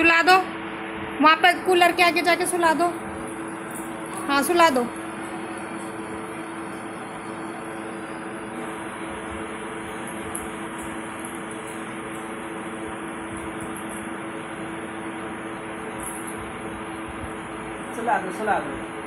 सुला दो। वहाँ पर कूलर के आगे जाके सुला दो। हाँ सुला दो। सुला दो सुला दो।